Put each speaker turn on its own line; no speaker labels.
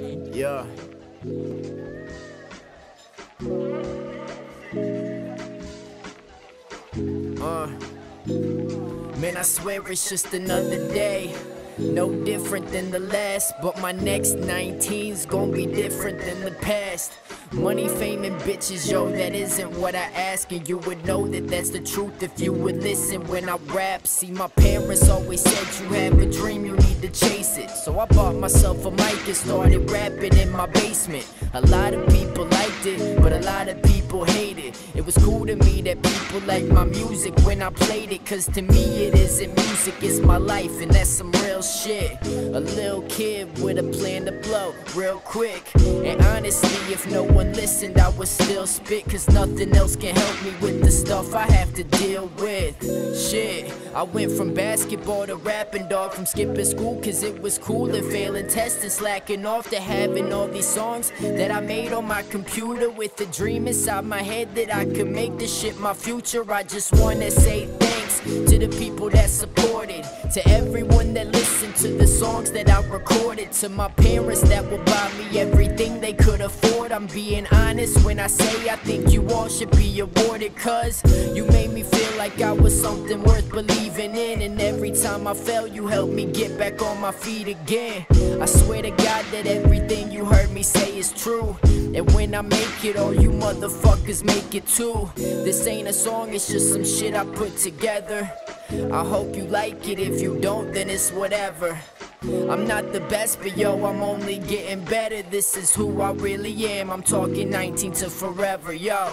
Yeah. Uh. Man, I swear it's just another day. No different than the last, but my next 19's gonna be different than the past. Money, fame, and bitches, yo, that isn't what I ask. And you would know that that's the truth if you would listen when I rap. See, my parents always said you have a dream, you need to chase it. So I bought myself a mic and started rapping in my basement. A lot of people liked it, but a lot of people hate it. It was cool to me that people like my music when I played it. Cause to me, it isn't music, it's my life, and that's some real shit. A little kid with a plan to blow real quick. And honestly, if no one listened, I would still spit. Cause nothing else can help me with the stuff I have to deal with. Shit, I went from basketball to rapping, dog. From skipping school, cause it was cool, and failing tests and slacking off to having all these songs that I made on my computer with a dream inside my head that I could make this shit my future. I just wanna say thanks to the people that supported, to everyone to the songs that I recorded, to my parents that would buy me everything they could afford. I'm being honest when I say I think you all should be awarded, cause you made me feel like I was something worth believing in. And every time I fell, you helped me get back on my feet again. I swear to God that everything you heard me say is true. And when I make it, all you motherfuckers make it too. This ain't a song, it's just some shit I put together. I hope you like it, if you don't, then it's whatever. I'm not the best, but yo, I'm only getting better. This is who I really am. I'm talking 19 to forever, yo.